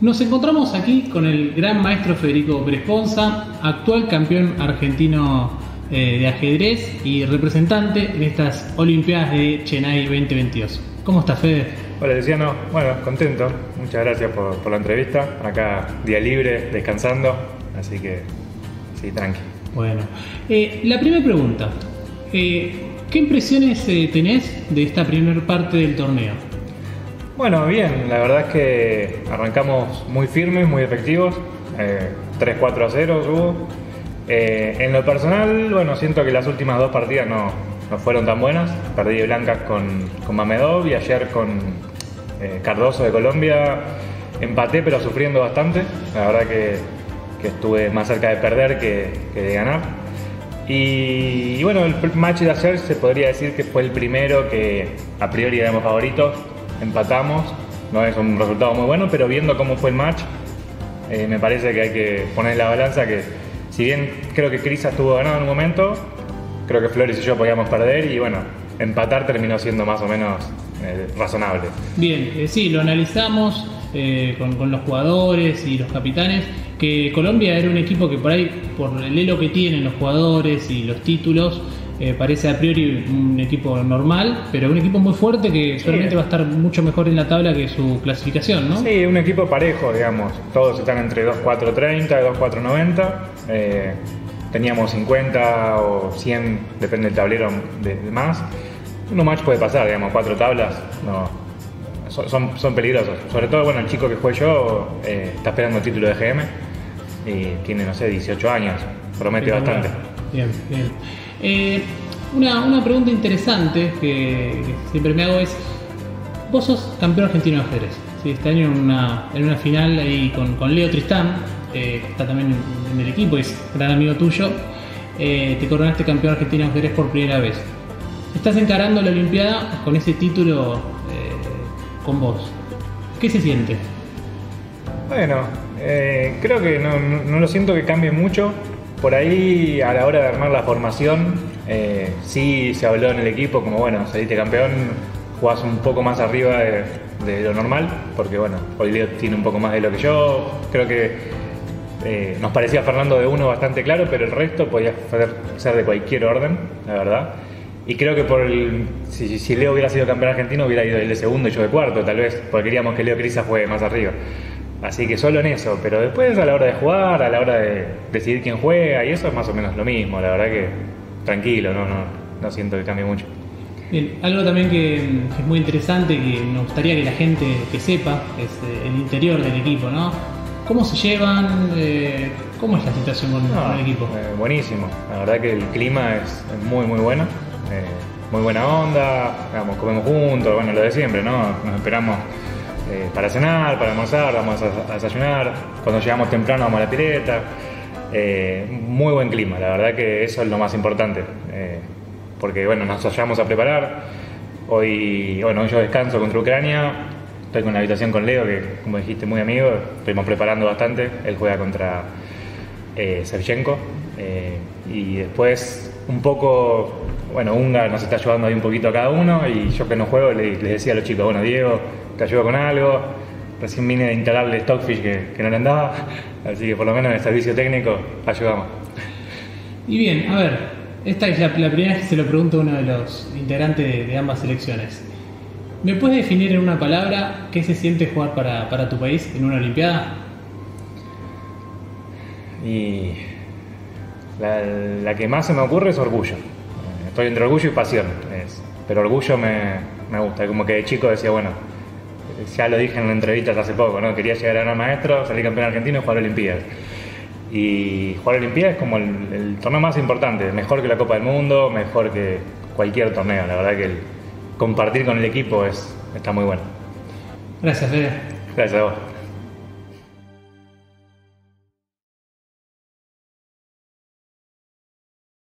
Nos encontramos aquí con el gran maestro Federico Bresponza, actual campeón argentino eh, de ajedrez y representante en estas Olimpiadas de Chennai 2022. ¿Cómo estás, Fede? Hola, Luciano. Bueno, contento. Muchas gracias por, la entrevista. Acá, día libre, descansando. Así que, sí, tranqui. Bueno, eh, la primera pregunta. Eh, ¿Qué impresiones tenés de esta primera parte del torneo? Bueno, bien, la verdad es que arrancamos muy firmes, muy efectivos. 3-4 a 0 hubo. Eh, en lo personal, bueno, siento que las últimas dos partidas no, fueron tan buenas. Perdí blancas con, con Mamedov y ayer con eh, Cardoso de Colombia. Empaté, pero sufriendo bastante. La verdad que, estuve más cerca de perder que, de ganar. Y, bueno, el match de ayer se podría decir que fue el primero que a priori éramos favoritos. Empatamos. No es un resultado muy bueno, pero viendo cómo fue el match, eh, me parece que hay que poner la balanza que si bien creo que Crisa estuvo ganado en un momento, creo que Flores y yo podíamos perder y bueno, empatar terminó siendo más o menos eh, razonable. Bien, eh, sí, lo analizamos con, los jugadores y los capitanes, que Colombia era un equipo que por ahí, por el elo que tienen los jugadores y los títulos, eh, parece a priori un equipo normal, pero un equipo muy fuerte que seguramente va a estar mucho mejor en la tabla que su clasificación, ¿no? Sí, un equipo parejo, digamos. Todos están entre 2.430 y 2.490. Eh, teníamos 50 o 100, depende del tablero de, más. Uno match puede pasar, digamos, cuatro tablas, no, son, son, peligrosos. Sobre todo, bueno, el chico que fue yo eh, está esperando el título de GM y tiene, no sé, 18 años, promete bastante. Bien, bien. Eh, una, pregunta interesante que, siempre me hago es, vos sos campeón argentino de ajedrez, este año en una, en una final ahí con, Leo Tristán, eh, está también en, el equipo, es gran amigo tuyo, eh, te coronaste campeón argentino de ajedrez por primera vez. Estás encarando la Olimpiada con ese título con vos. ¿Qué se siente? Bueno, creo que no, lo siento que cambie mucho. Por ahí, a la hora de armar la formación, eh, sí se habló en el equipo como, bueno, saliste campeón, jugás un poco más arriba de, lo normal, porque, bueno, día tiene un poco más de lo que yo. Creo que eh, nos parecía Fernando de uno bastante claro, pero el resto podía ser de cualquier orden, la verdad. Y creo que por el, si, Leo hubiera sido campeón argentino, hubiera ido el de segundo y yo de cuarto, tal vez, porque queríamos que Leo Crisa juegue más arriba. Así que solo en eso, pero después a la hora de jugar, a la hora de decidir quién juega, y eso es más o menos lo mismo, la verdad que tranquilo, no, no, no siento que cambie mucho. Bien, algo también que, es muy interesante, que nos gustaría que la gente que sepa, es eh, el interior del equipo, ¿no? ¿Cómo se llevan? Eh, ¿Cómo es la situación con, el equipo? Eh, buenísimo, la verdad que el clima es muy, muy bueno, muy buena onda, digamos, comemos juntos, bueno, lo de siempre, ¿no? Nos esperamos eh, para cenar, para almorzar, vamos a, desayunar. Cuando llegamos temprano vamos a la pileta. Eh, muy buen clima, la verdad que eso es lo más importante. Eh, porque bueno, nos ayudamos a preparar. Hoy, bueno, yo descanso contra Ucrania. Estoy con la habitación con Leo, que como dijiste, muy amigo. Estuvimos preparando bastante. Él juega contra Sevchenko. y después, un poco, bueno, Unga nos está ayudando ahí un poquito a cada uno. Y yo que no juego, les decía a los chicos, bueno, Diego, te ayuda con algo. Recién vine a instalarle Stockfish que, que no le andaba, así que por lo menos en el servicio técnico ayudamos. Y bien, a ver, esta es la, primera vez que se lo pregunto a uno de los integrantes de, ambas selecciones. ¿Me puedes definir en una palabra qué se siente jugar para, tu país en una Olimpiada? Y la, que más se me ocurre es orgullo. Estoy entre orgullo y pasión, pero orgullo me, me gusta. Como que de chico decía, bueno, ya lo dije en una entrevista hace poco, ¿no? Quería llegar a ganar maestro, salir campeón argentino y jugar Olimpiadas. Y jugar Olimpiadas es como el, torneo más importante, mejor que la Copa del Mundo, mejor que cualquier torneo. La verdad que el compartir con el equipo es, está muy bueno. Gracias, Fede. Gracias a vos.